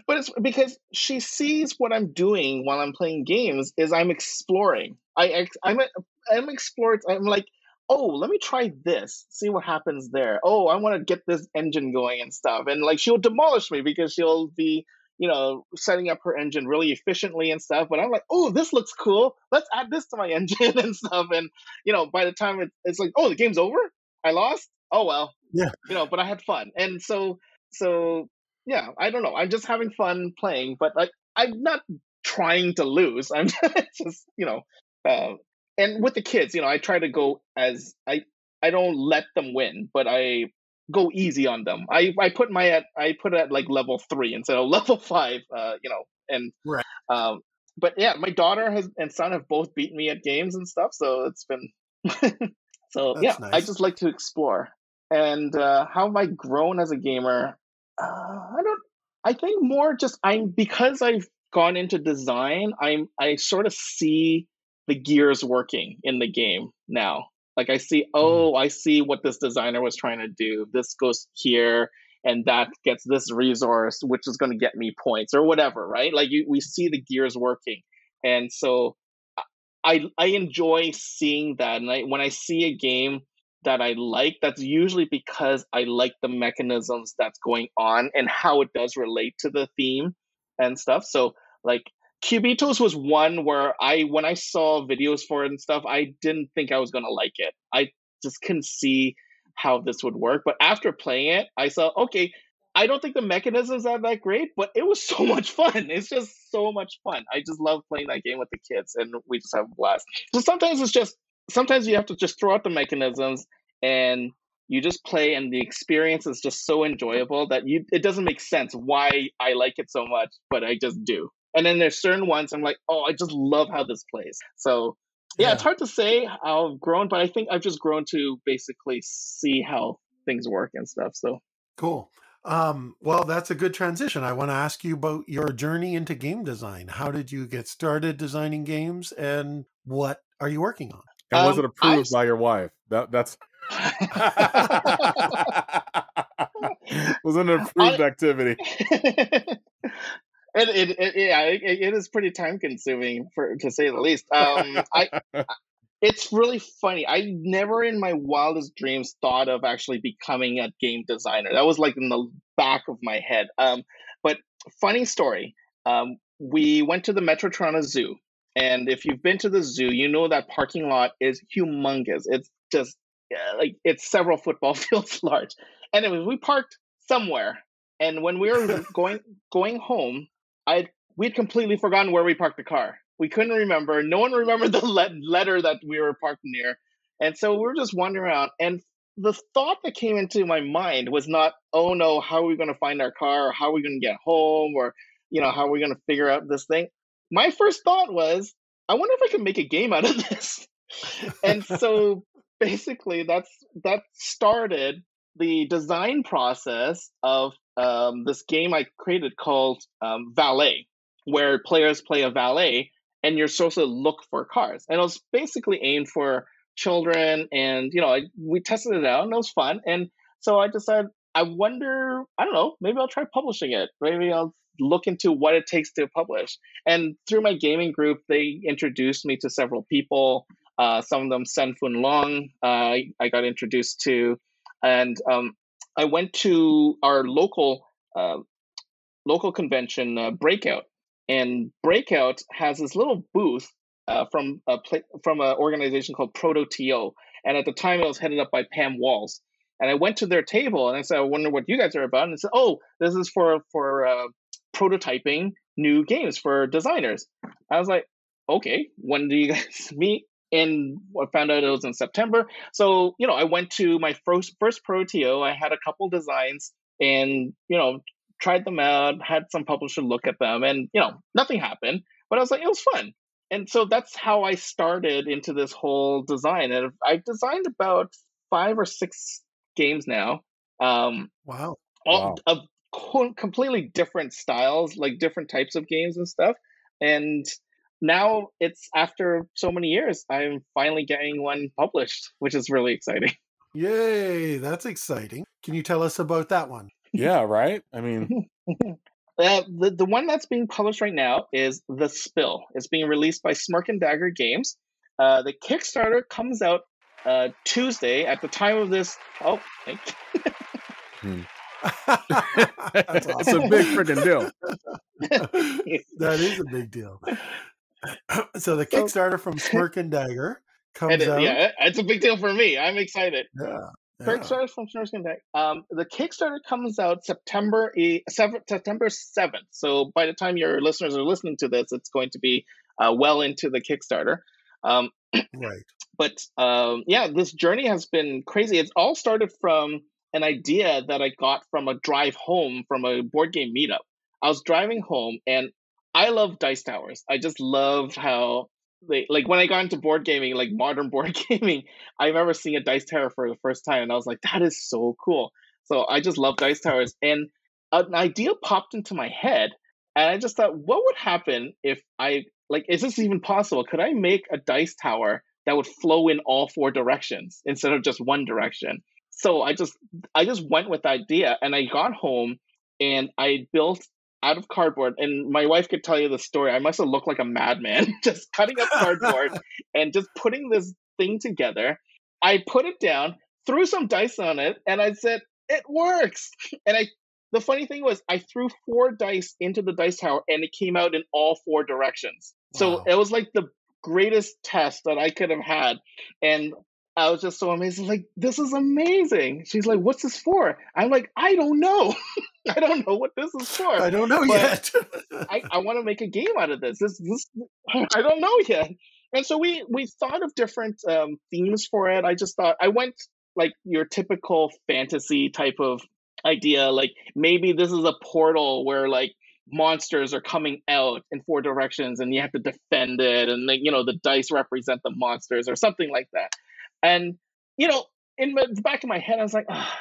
Speaker 4: but it's because she sees what I'm doing while I'm playing games is I'm exploring. I I'm a, I'm exploring. I'm like, oh, let me try this, see what happens there. Oh, I want to get this engine going and stuff. And like she'll demolish me because she'll be you know setting up her engine really efficiently and stuff. But I'm like, oh, this looks cool. Let's add this to my [laughs] engine and stuff. And you know, by the time it, it's like, oh, the game's over. I lost oh well
Speaker 3: yeah.
Speaker 4: you know but i had fun. And so so yeah i don't know. I'm just having fun playing but like i'm not trying to lose. [laughs] I'm just you know uh, and with the kids you know i try to go as i i don't let them win but i go easy on them. I i put my at i put it at like level three instead of [laughs] level five uh you know and
Speaker 3: right.
Speaker 4: um but yeah my daughter has and son have both beaten me at games and stuff so it's been [laughs] so That's yeah nice. i just like to explore and uh, how have I grown as a gamer? Uh, I don't. I think more just I'm because I've gone into design. I'm I sort of see the gears working in the game now. Like I see, mm-hmm. oh, I see what this designer was trying to do. This goes here, and that gets this resource, which is going to get me points or whatever, right? Like you, we see the gears working, and so I I enjoy seeing that. And I, when I see a game that I like, that's usually because I like the mechanisms that's going on and how it does relate to the theme and stuff. So like Cubitos was one where I when I saw videos for it and stuff, I didn't think I was gonna like it. I just couldn't see how this would work. But after playing it, I saw okay, I don't think the mechanisms are that great, but it was [laughs] so much fun. It's just so much fun. I just love playing that game with the kids, and we just have a blast. So sometimes it's just sometimes you have to just throw out the mechanisms and you just play, and the experience is just so enjoyable that you it doesn't make sense why I like it so much, but I just do. And then there's certain ones I'm like, oh, I just love how this plays. So yeah, yeah, it's hard to say how I've grown, but I think I've just grown to basically see how things work and stuff. So
Speaker 3: cool. Um, well, that's a good transition. I want to ask you about your journey into game design. How did you get started designing games, and what are you working on?
Speaker 1: And um, was it approved I... by your wife? That that's [laughs] [laughs] was an approved I... activity. [laughs]
Speaker 4: it, it, it, yeah, it, it is pretty time consuming for to say the least. Um, I it's really funny. I never in my wildest dreams thought of actually becoming a game designer. That was like in the back of my head. Um, but funny story. Um, we went to the Metro Toronto Zoo, and if you've been to the zoo, you know that parking lot is humongous. It's just like it's several football [laughs] fields large. Anyways, we parked somewhere, and when we were [laughs] going going home, I we'd completely forgotten where we parked the car. We couldn't remember. No one remembered the [laughs] le- letter that we were parked near. And so we were just wandering around. And the thought that came into my mind was not, oh no, how are we going to find our car? Or how are we going to get home? Or, you know, how are we going to figure out this thing? My first thought was, I wonder if I can make a game out of [laughs] this. and so [laughs] basically that's that started the design process of um, this game I created called um, Valet, where players play a valet and you're supposed to look for cars. And it was basically aimed for children. And, you know, I, we tested it out and it was fun. And so I decided, I wonder, I don't know, maybe I'll try publishing it. Maybe I'll look into what it takes to publish. And through my gaming group, they introduced me to several people. Uh, some of them, Sen Fun Long, uh, I got introduced to. And um, I went to our local uh, local convention, uh, Breakout, and Breakout has this little booth uh, from a from an organization called Proto-TO, and at the time it was headed up by Pam Walls. And I went to their table and I said, "I wonder what you guys are about." And they said, "Oh, this is for for uh, prototyping new games for designers." I was like, "Okay, when do you [laughs] guys meet?" And I found out it was in September. So you know, I went to my first first Proto-TO. I had a couple designs, and you know, tried them out, had some publisher look at them, and you know, nothing happened. But I was like, it was fun. And so that's how I started into this whole design. And I've designed about five or six games now. Um,
Speaker 3: wow.
Speaker 4: All wow. of completely different styles, like different types of games and stuff. And now it's after so many years, I'm finally getting one published, which is really exciting.
Speaker 3: Yay, that's exciting. Can you tell us about that one?
Speaker 1: Yeah, right. I mean, [laughs]
Speaker 4: uh, the the one that's being published right now is The Spill. It's being released by Smirk and Dagger Games. Uh, the Kickstarter comes out uh, Tuesday at the time of this. Oh, thank
Speaker 1: hmm. [laughs] That's [laughs] awesome. It's a big freaking deal.
Speaker 3: that is a big deal. [clears throat] so the Kickstarter from Smirk and Dagger comes it, out.
Speaker 4: Yeah, it's a big deal for me. I'm excited.
Speaker 3: Yeah.
Speaker 4: Kickstarter from Day. Um, the Kickstarter comes out September seventh, September seventh. So by the time your listeners are listening to this, it's going to be uh, well into the Kickstarter. Um,
Speaker 3: right. [clears throat]
Speaker 4: But um, yeah, this journey has been crazy. It's all started from an idea that I got from a drive home from a board game meetup. I was driving home and I love dice towers. I just love how like when I got into board gaming, like modern [laughs] board gaming, I remember seeing a dice tower for the first time, and I was like, that is so cool. So I just love dice towers, and an idea popped into my head, and I just thought, what would happen if I like, is this even possible? Could I make a dice tower that would flow in all four directions instead of just one direction? So I just I just went with the idea, and I got home and I built out of cardboard. And my wife could tell you the story. I must have looked like a madman [laughs] just cutting up cardboard [laughs] and just putting this thing together. I put it down, threw some dice on it, and I said, it works. And I the funny thing was I threw four dice into the dice tower and it came out in all four directions. Wow. So it was like the greatest test that I could have had. And I was just so amazed. Like, this is amazing. She's like, what's this for? I'm like, I don't know. [laughs] [laughs] I don't know what this is for.
Speaker 3: I don't know yet. [laughs]
Speaker 4: I, I want to make a game out of this. This, this. [laughs] I don't know yet. And so we we thought of different um, themes for it. I just thought I went like your typical fantasy type of idea. Like maybe this is a portal where like monsters are coming out in four directions and you have to defend it and like you know the dice represent the monsters or something like that and you know in the back of my head i was like oh,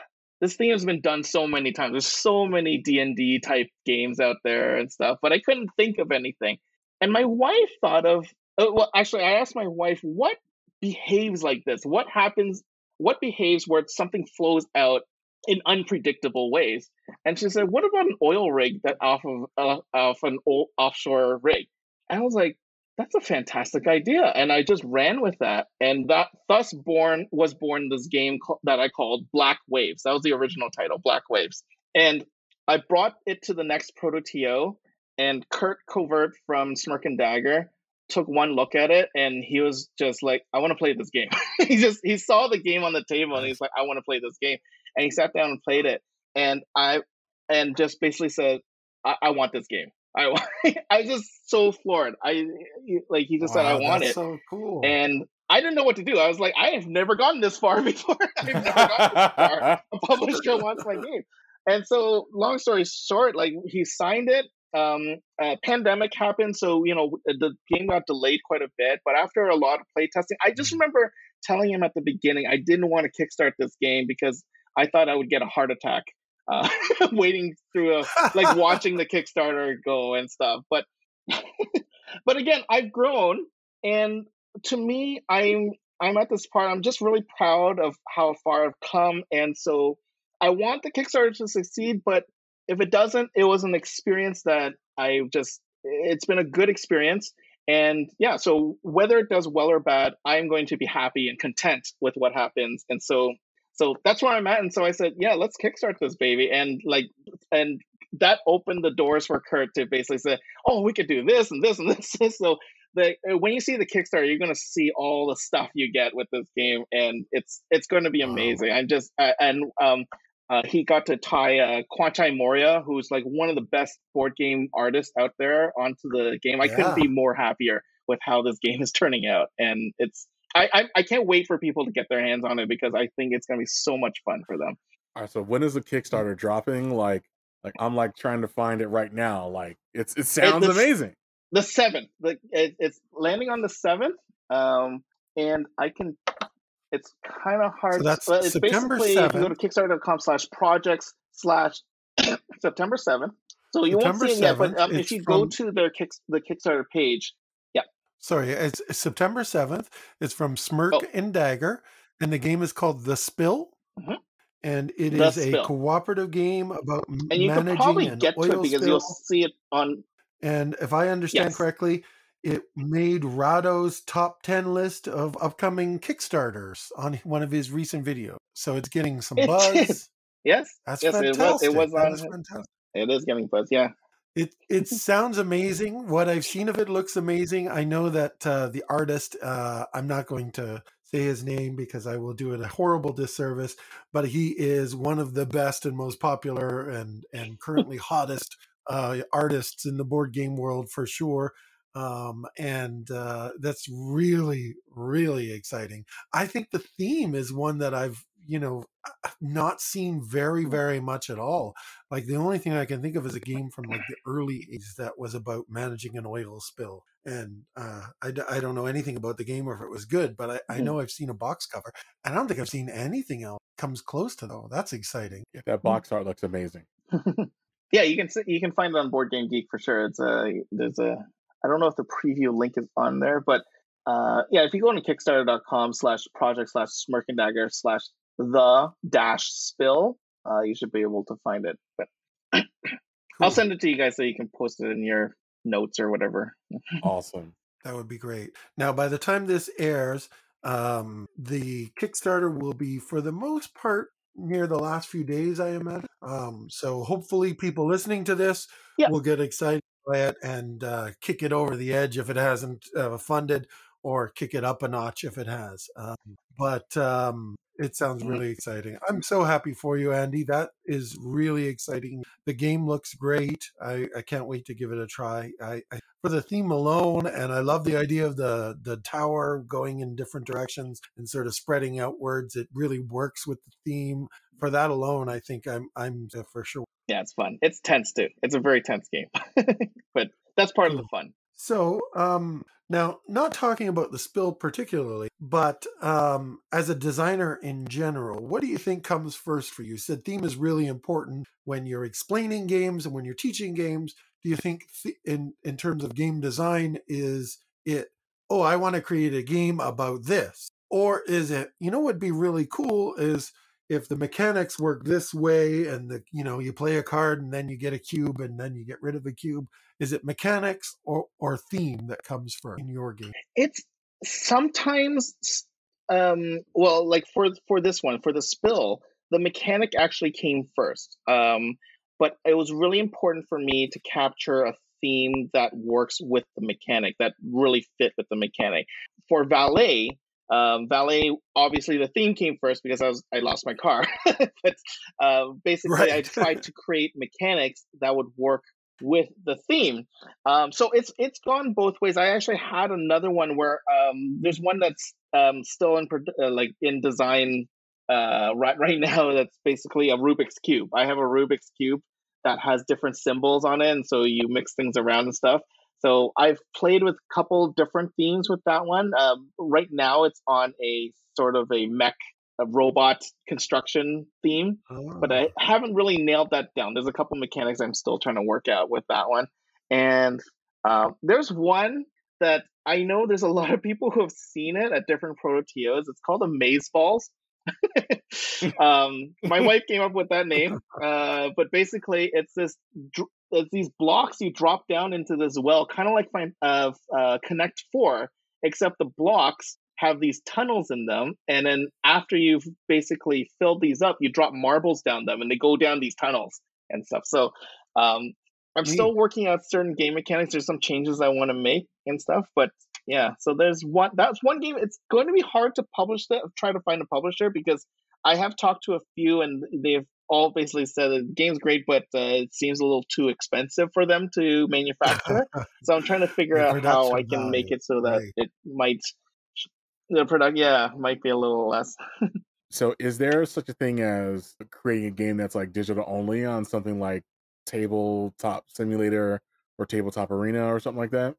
Speaker 4: this thing has been done so many times there's so many d&d type games out there and stuff but i couldn't think of anything and my wife thought of uh, well actually i asked my wife what behaves like this what happens what behaves where something flows out in unpredictable ways. And she said, "What about an oil rig that off of uh, off an old offshore rig?" And I was like, "That's a fantastic idea." And I just ran with that, and that thus born was born this game that I called Black Waves. That was the original title, Black Waves. And I brought it to the next Proto TO, and Curt Covert from Smirk and Dagger took one look at it and he was just like i want to play this game [laughs] he just he saw the game on the table and he's like i want to play this game and he sat down and played it, and I and just basically said, I, I want this game. I [laughs] I was just so floored. I like he just wow, said I want it.
Speaker 3: So cool.
Speaker 4: And I didn't know what to do. I was like, I have never gotten this far [laughs] before. [laughs] I've never gotten this far. A publisher wants my game. And so, long story short, like he signed it. Um, uh, pandemic happened, so you know the game got delayed quite a bit. But after a lot of play testing, I just mm-hmm. remember telling him at the beginning I didn't want to kickstart this game because I thought I would get a heart attack uh, [laughs] waiting through a, like [laughs] watching the Kickstarter go and stuff. But [laughs] but again, I've grown, and to me, I'm I'm at this part. I'm just really proud of how far I've come, and so I want the Kickstarter to succeed. But if it doesn't, it was an experience that I just it's been a good experience. And yeah, so whether it does well or bad, I'm going to be happy and content with what happens. And so so that's where I'm at. And so I said, yeah, let's kickstart this baby. And like, and that opened the doors for Curt to basically say, oh, we could do this and this and [laughs] this. so the uh, when you see the Kickstarter, you're gonna see all the stuff you get with this game, and it's it's going to be amazing. I'm just uh, and um. Uh, he got to tie uh, Kwanchai Moriya, who's like one of the best board game artists out there, onto the game. I yeah. couldn't be more happier with how this game is turning out, and it's I, I, I can't wait for people to get their hands on it because I think it's gonna be so much fun for them.
Speaker 1: All right, so when is the Kickstarter dropping? Like, like I'm like trying to find it right now. Like, it's it sounds amazing.
Speaker 4: The seventh, the it, it's landing on the seventh, um, and I can. It's kind of hard.
Speaker 3: So that's it's September basically 7th.
Speaker 4: if you go to Kickstarter.com/slash projects slash [coughs] September seventh. So you September won't see it yet, but um, if you from... go to their kick, the Kickstarter page,
Speaker 3: Sorry, it's September 7th. It's from Smirk oh. and Dagger, and the game is called The Spill. Mm-hmm. And it the is Spill. a cooperative game about and you managing can probably get to it because spill.
Speaker 4: you'll see it on.
Speaker 3: And if I understand yes. correctly, it made Rahdo's top 10 list of upcoming Kickstarters on one of his recent videos. So it's getting some [laughs] buzz.
Speaker 4: yes.
Speaker 3: That's
Speaker 4: yes,
Speaker 3: fantastic.
Speaker 4: It was, it was on, fantastic. It is getting buzz, yeah.
Speaker 3: It it sounds amazing. What I've seen of it looks amazing. I know that uh, the artist. Uh, I'm not going to say his name because I will do it a horrible disservice. But he is one of the best and most popular and and currently [laughs] hottest uh, artists in the board game world for sure. Um, and uh, that's really really exciting. I think the theme is one that I've you know not seen very very much at all. Like the only thing i can think of is a game from like the [laughs] early 80s that was about managing an oil spill and uh, I, I don't know anything about the game or if it was good but I, I hmm. know i've seen a box cover and i don't think i've seen anything else comes close to though that's exciting.
Speaker 1: Yeah, that box art looks amazing. [laughs]
Speaker 4: Yeah you can you can find it on board game geek for sure. It's a there's a i don't know if the preview link is on there but uh, yeah, if you go on kickstarter.com slash project slash smirk and dagger slash the dash spill, uh, you should be able to find it. But [clears throat] cool. I'll send it to you guys so you can post it in your notes or whatever. [laughs]
Speaker 1: awesome.
Speaker 3: That would be great. Now, by the time this airs, um, the Kickstarter will be, for the most part, near the last few days, I imagine. Um, so hopefully, people listening to this yeah. will get excited by it and uh, kick it over the edge if it hasn't uh, funded, or kick it up a notch if it has. Um, but um, It sounds really exciting. I'm so happy for you, Andy. That is really exciting. The game looks great. I, I can't wait to give it a try. I, I for the theme alone, and I love the idea of the the tower going in different directions and sort of spreading outwards. It really works with the theme. For that alone, I think I'm I'm for sure.
Speaker 4: Yeah, it's fun. It's tense too. It's a very tense game, [laughs] but that's part of the fun.
Speaker 3: So, um, now, not talking about the spill particularly, but um, as a designer in general, what do you think comes first for you? you? said theme is really important when you're explaining games and when you're teaching games. Do you think, th- in in terms of game design, is it? Oh, I want to create a game about this, or is it? You know, what'd be really cool is if the mechanics work this way and the you know you play a card and then you get a cube and then you get rid of the cube is it mechanics or or theme that comes first in your game?
Speaker 4: It's sometimes um well like for for this one for the spill the mechanic actually came first um but it was really important for me to capture a theme that works with the mechanic that really fit with the mechanic. For valet um, valet, obviously, the theme came first because I was I lost my car. [laughs] but uh, basically, right. I tried to [laughs] create mechanics that would work with the theme. Um, so it's it's gone both ways. I actually had another one where um, there's one that's um, still in uh, like in design uh, right right [laughs] now. That's basically a Rubik's cube. I have a Rubik's cube that has different symbols on it, and so you mix things around and stuff. So I've played with a couple different themes with that one. Um, right now, it's on a sort of a mech, a robot construction theme, oh. but I oh. haven't really nailed that down. There's a couple mechanics I'm still trying to work out with that one. And uh, there's one that I know there's a lot of people who have seen it at different proto-TOs. It's called Amazeballs. [laughs] [laughs] um, my wife came up with that name, [laughs] uh, but basically it's this it's these blocks you drop down into this well, kind of like uh, uh, Connect Four, except the blocks have these tunnels in them, and then after you've basically filled these up, you drop marbles down them, and they go down these tunnels and stuff. So um, I'm still working out certain game mechanics. There's some changes I want to make and stuff, but yeah. So there's one. That's one game. It's going to be hard to publish that. Try to find a publisher because I have talked to a few, and they've all basically said that the game's great, but uh, it seems a little too expensive for them to manufacture. so I'm trying to [laughs] figure out how I can value. make it so that right. it might the product, yeah, might be a little less. [laughs]
Speaker 1: so, is there such a thing as creating a game that's like digital only on something like Tabletop Simulator or Tabletop Arena or something like that?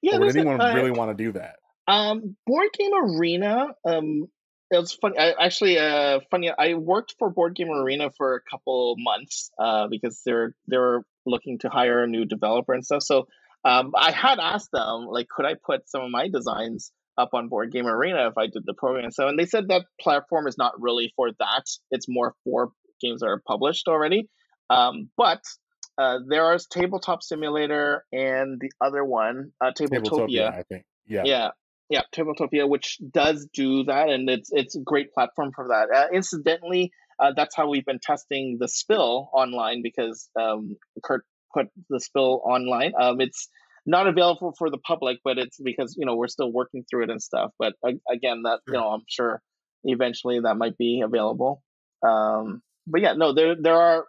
Speaker 1: Yeah, or would anyone a, uh, really want to do that?
Speaker 4: Um, Board Game Arena um, it was funny. I actually, uh, funny. I worked for Board Game Arena for a couple months uh, because they're they're looking to hire a new developer and stuff. So um, I had asked them like, could I put some of my designs up on Board Game Arena if I did the program So? And they said that platform is not really for that. It's more for games that are published already. Um, but uh, there is Tabletop Simulator and the other one, uh, Tabletopia. Tabletopia I think. Yeah. Yeah. Yeah, Tabletopia, which does do that, and it's it's a great platform for that. Uh, incidentally, uh, that's how we've been testing the spill online because um, Curt put the spill online. Um, it's not available for the public, but it's because you know we're still working through it and stuff. But uh, again, that you know I'm sure eventually that might be available. Um, but yeah, no, there there are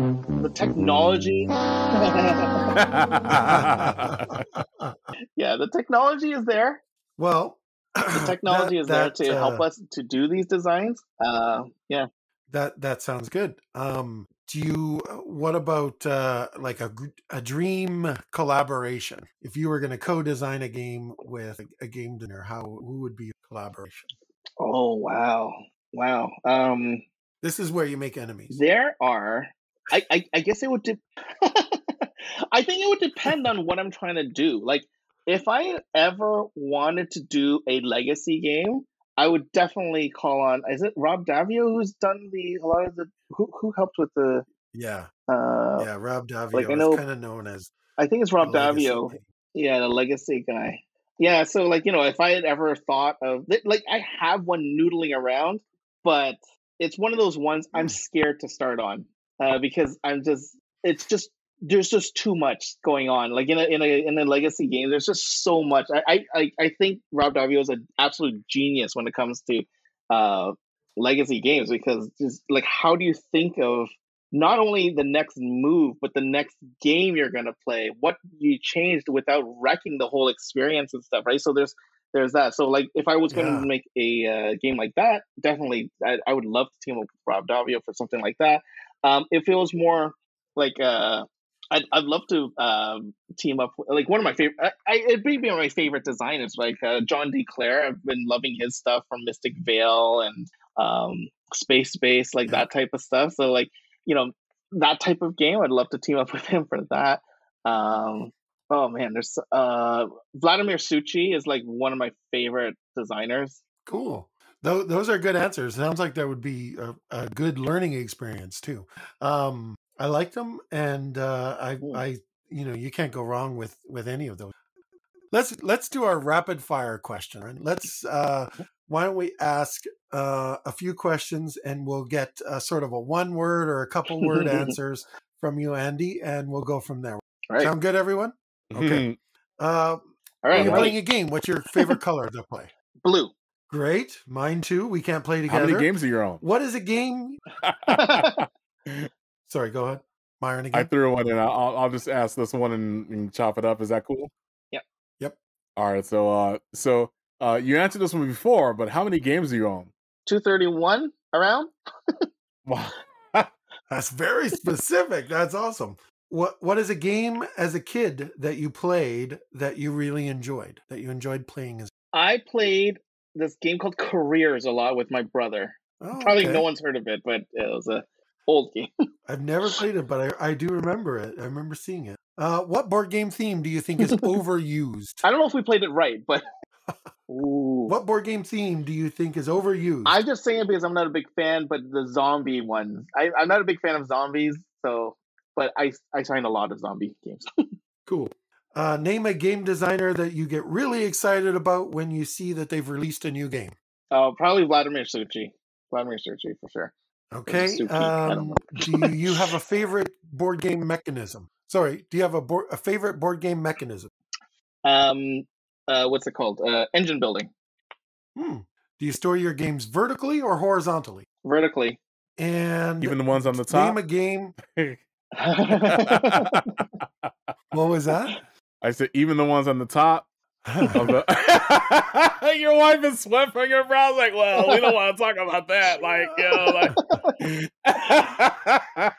Speaker 4: uh, the technology. [laughs] [laughs] yeah, the technology is there.
Speaker 3: Well,
Speaker 4: the [clears throat] technology that, is there that, to uh, help us to do these designs. Uh, yeah,
Speaker 3: that that sounds good. Um, do you? Uh, what about uh, like a a dream collaboration? If you were going to co-design a game with a, a game designer, how who would be your collaboration?
Speaker 4: Oh wow, wow. Um,
Speaker 3: this is where you make enemies.
Speaker 4: There are. I I, I guess it would. De- [laughs] I think it would depend on what I'm trying to do. Like if I ever wanted to do a legacy game, I would definitely call on. Is it Rob Daviau who's done the a lot of the who who helped with the
Speaker 3: yeah uh, yeah Rob Daviau like I know kind of known as
Speaker 4: I think it's Rob Daviau yeah the legacy guy yeah so like you know if I had ever thought of like I have one noodling around but it's one of those ones I'm hmm. scared to start on uh, because I'm just it's just there's just too much going on. Like in a in a in a legacy game, there's just so much. I I I think Rob Daviau is an absolute genius when it comes to uh legacy games because just like how do you think of not only the next move but the next game you're going to play what you changed without wrecking the whole experience and stuff right so there's there's that so like if i was going
Speaker 3: Yeah.
Speaker 4: to make a uh, game like that definitely I, I would love to team up with rob daviau for something like that um if it was more like uh I'd, I'd love to um, team up with, like one of my favorite I, I, it'd be one of my favorite designers like uh, john d clair i've been loving his stuff from mystic vale and um, space space like
Speaker 3: Yeah.
Speaker 4: that type of stuff so like you know that type of game i'd love to team up [laughs] with him for that um, oh man there's uh, vladimir suchy is like one of my favorite designers
Speaker 3: Cool. Those, those are good answers. Sounds like that would be a, a good learning experience too. Um, I liked them, and uh, I,
Speaker 4: Cool.
Speaker 3: I, you know, you can't go wrong with with any of those. Let's let's do our rapid fire question. Right? Let's. Uh, why don't we ask uh, a few questions, and we'll get uh, sort of a one word or a couple word [laughs] answers from you, Andy, and we'll go from there.
Speaker 4: right
Speaker 3: Sound good, everyone? Okay. [laughs] Uh,
Speaker 4: all right
Speaker 3: you're playing a game, what's your favorite color to play?
Speaker 4: blue
Speaker 3: Great, mine too. We can't play together.
Speaker 1: How many games are you on?
Speaker 3: What is a game? [laughs] Sorry, go ahead. Myron
Speaker 1: I threw one in. I'll, I'll just ask this one and, and chop it up. Is that cool?
Speaker 4: Yep.
Speaker 3: Yep.
Speaker 1: All right. So, uh, so uh, you answered this one before, but how many games are you on?
Speaker 4: 231 around
Speaker 1: Wow. [laughs]
Speaker 3: That's very specific. That's awesome. What What is a game as a kid that you played that you really enjoyed? That you enjoyed playing as?
Speaker 4: I played this game called Careers a lot with my brother.
Speaker 3: Oh,
Speaker 4: Probably
Speaker 3: okay.
Speaker 4: no one's heard of it, but it was a old game. [laughs]
Speaker 3: I've never played it, but I, I do remember it. I remember seeing it. Uh, what board game theme do you think is [laughs] overused?
Speaker 4: I don't know if we played it right, but [laughs] Ooh.
Speaker 3: What board game theme do you think is overused?
Speaker 4: I'm just saying it because I'm not a big fan, but the zombie ones. I, I'm not a big fan of zombies, so but I I signed a lot of zombie games.
Speaker 3: Cool. Uh, name a game designer that you get really excited about when you see that they've released a new game.
Speaker 4: Uh, probably Vladimir Suchy. Vladimir Suchy for sure.
Speaker 3: Okay.
Speaker 4: Don't
Speaker 3: Um, do you have a favorite board game mechanism? Sorry, do you have a board, a favorite board game mechanism?
Speaker 4: Um, uh, what's it called? Uh, engine building
Speaker 3: Hmm. Do you store your games vertically or horizontally?
Speaker 4: vertically.
Speaker 3: And
Speaker 1: Even the ones on the top.
Speaker 3: name
Speaker 1: top.
Speaker 3: a game. [laughs] [laughs] What was that?
Speaker 1: I said even the ones on the top. Of the... [laughs] your wife is sweat from your brows. Like, well, we don't want to talk about that. Like, you know, like.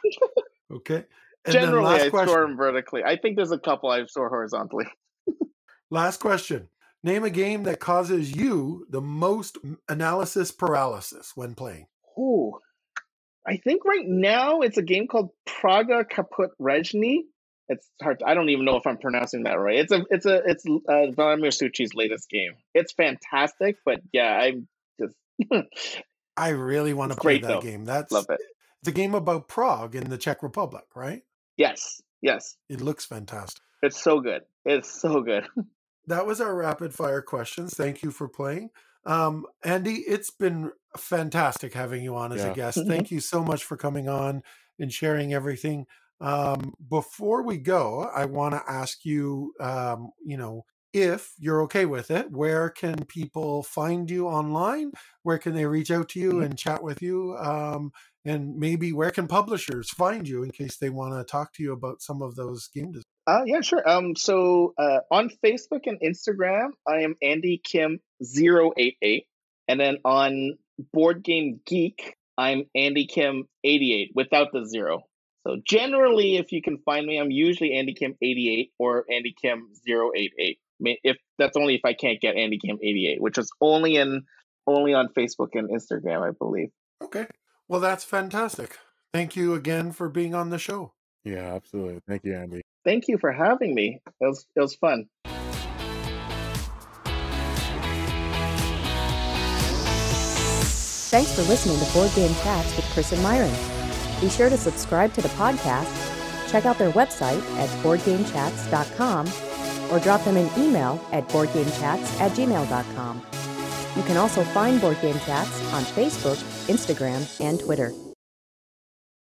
Speaker 1: [laughs]
Speaker 3: okay. And
Speaker 4: Generally,
Speaker 3: last
Speaker 4: I
Speaker 3: question.
Speaker 4: store them vertically. I think there's a couple I store horizontally. [laughs]
Speaker 3: Last question. Name a game that causes you the most analysis paralysis when playing.
Speaker 4: Ooh. I think right now it's a game called Praga Caput Regni. It's hard. To, I don't even know if I'm pronouncing that right. It's a it's a it's uh, Vladimir Suchy's latest game. It's fantastic, but yeah, I'm just
Speaker 3: I really want to play
Speaker 4: great,
Speaker 3: that
Speaker 4: though.
Speaker 3: game. That's
Speaker 4: love it.
Speaker 3: it's a game about Prague in the Czech Republic, right?
Speaker 4: Yes, yes,
Speaker 3: It looks fantastic.
Speaker 4: it's so good. It's so good. [laughs]
Speaker 3: That was our rapid fire questions. Thank you for playing. Um, Andy, it's been fantastic having you on as
Speaker 1: Yeah.
Speaker 3: a guest. Thank you so much for coming on and sharing everything. Um, before we go, I want to ask you, um, you know, if you're okay with it, where can people find you online? Where can they reach out to you
Speaker 4: Mhm.
Speaker 3: and chat with you? Um, and maybe where can publishers find you in case they want to talk to you about some of those game designs?
Speaker 4: Uh, yeah, sure. Um, so uh, on Facebook and Instagram, I am Andy Kim 088. And then on Board Game Geek, I'm Andy Kim 88 without the zero. So generally, if you can find me, I'm usually Andy Kim 88 or Andy Kim 088. I mean, if that's only if I can't get Andy Kim 88, which is only in only on Facebook and Instagram, I believe.
Speaker 3: Okay. Well, that's fantastic. Thank you again for being on the show.
Speaker 1: yeah, absolutely. Thank you, Andy.
Speaker 4: Thank you for having me. It was it was fun.
Speaker 2: Thanks for listening to Board Game Chats with Chris and Myron. Be sure to subscribe to the podcast, check out their website at boardgamechats.com, or drop them an email at boardgamechats at gmail.com. You can also find Board Game Chats on Facebook, Instagram, and Twitter.